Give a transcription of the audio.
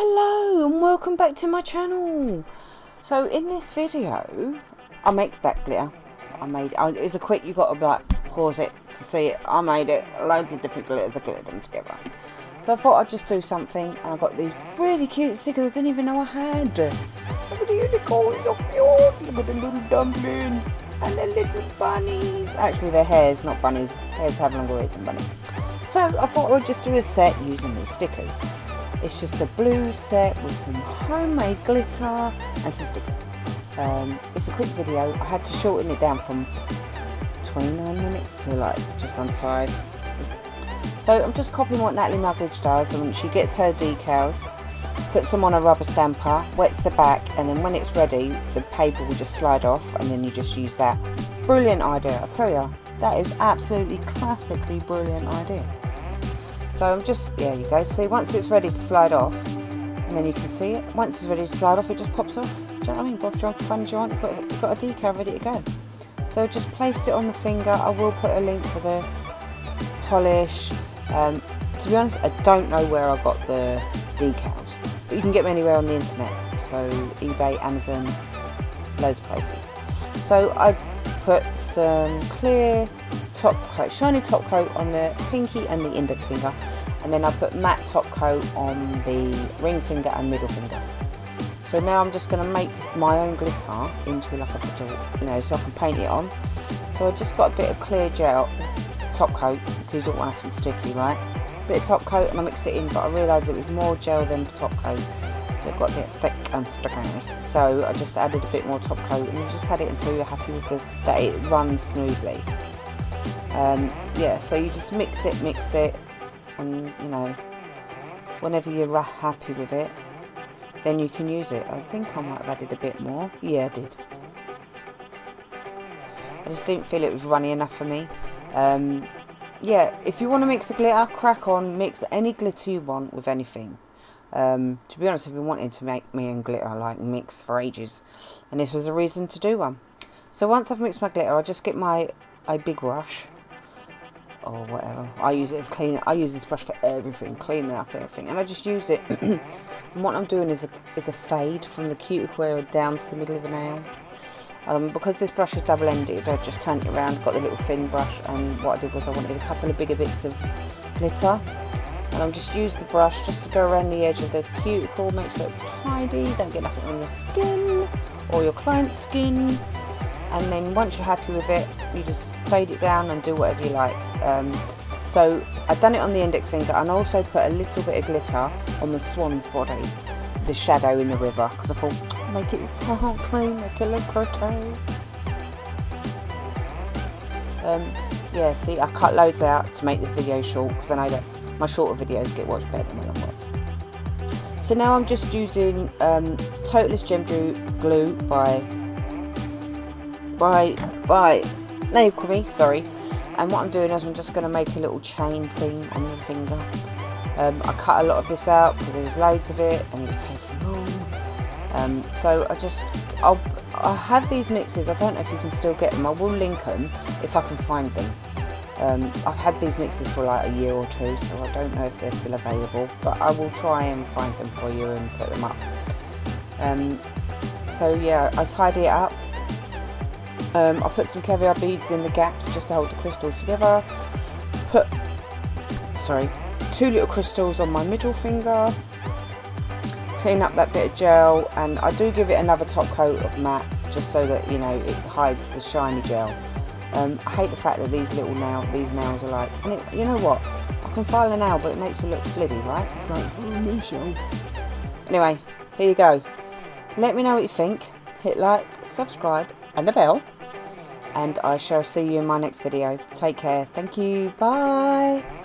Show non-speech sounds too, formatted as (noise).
Hello and welcome back to my channel. So in this video, I make that glitter. I made it. it's a quick. You got to like pause it to see it. I made it. Loads of different glitters. I glued them together. So I thought I'd just do something. And I got these really cute stickers. I didn't even know I had. Look at the unicorn. It's so cute. Look at the little dumpling and the little bunnies. Actually, they're hares, not bunnies. Hares have longer ears than bunnies. So I thought I'd just do a set using these stickers. It's just a blue set with some homemade glitter and some stickers. Um, it's a quick video. I had to shorten it down from 29 minutes to like just under 5. So I'm just copying what Natalie Mugridge does and she gets her decals, puts them on a rubber stamper, wets the back and then when it's ready the paper will just slide off and then you just use that. Brilliant idea, I tell you. That is absolutely classically brilliant idea. So I'm just, yeah, you go. See, once it's ready to slide off, and then you can see it. Once it's ready to slide off, it just pops off. Do you know what I mean? Bob's your fun giant. You've got, you've got a decal ready to go. So I just placed it on the finger. I will put a link for the polish. Um, to be honest, I don't know where I got the decals, but you can get them anywhere on the internet. So eBay, Amazon, loads of places. So I put some clear top coat, shiny top coat on the pinky and the index finger and then I put matte top coat on the ring finger and middle finger. So now I'm just going to make my own glitter into like a bottle, you know, so I can paint it on. So I just got a bit of clear gel top coat because you don't want anything sticky, right? Bit of top coat and I mixed it in, but I realised it was more gel than top coat, so it got a bit thick and sticky. So I just added a bit more top coat and you just had it until you're happy with the, that it runs smoothly. Um, yeah, so you just mix it, mix it, and you know, whenever you're happy with it, then you can use it. I think I might have added a bit more. Yeah, I did. I just didn't feel it was runny enough for me. Um, yeah, if you want to mix a glitter, crack on, mix any glitter you want with anything. Um, to be honest, I've been wanting to make me and glitter like mix for ages, and this was a reason to do one. So once I've mixed my glitter, I just get my a big brush or whatever. I use it as clean. I use this brush for everything, cleaning up everything, and I just use it. (clears throat) and what I'm doing is a is a fade from the cuticle area down to the middle of the nail. Um, because this brush is double-ended, I just turned it around, got the little thin brush, and what I did was I wanted a couple of bigger bits of glitter. And I'm just using the brush just to go around the edge of the cuticle, make sure it's tidy, don't get nothing on your skin or your client's skin and then once you're happy with it you just fade it down and do whatever you like. Um, so I've done it on the index finger and also put a little bit of glitter on the swan's body the shadow in the river because I thought make it sparkly make it look pretty um, yeah see I cut loads out to make this video short because I know that my shorter videos get watched better than my long ones. So now I'm just using um, Totalis Gem Glue by by by me, sorry. And what I'm doing is I'm just going to make a little chain thing on the finger. Um, I cut a lot of this out because there was loads of it and it was taking long. Um, so I just, I'll, I have these mixes, I don't know if you can still get them, I will link them if I can find them. Um, I've had these mixes for like a year or two, so I don't know if they're still available, but I will try and find them for you and put them up. Um, so yeah, I tidy it up um, I put some caviar beads in the gaps just to hold the crystals together. Put, sorry, two little crystals on my middle finger. Clean up that bit of gel and I do give it another top coat of matte just so that, you know, it hides the shiny gel. Um, I hate the fact that these little nail, these nails are like, and it, you know what? I can file a nail, but it makes me look fliddy, right? It's like, oh. Anyway, here you go. Let me know what you think. Hit like, subscribe, and the bell and I shall see you in my next video. Take care. Thank you. Bye.